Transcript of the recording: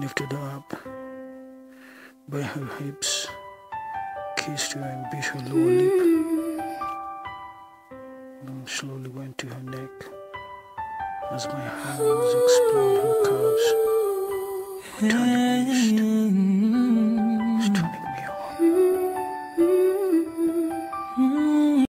lifted up by her hips, kissed her and bit her lower lip, then slowly went to her neck as my hands explored her calves, Turned.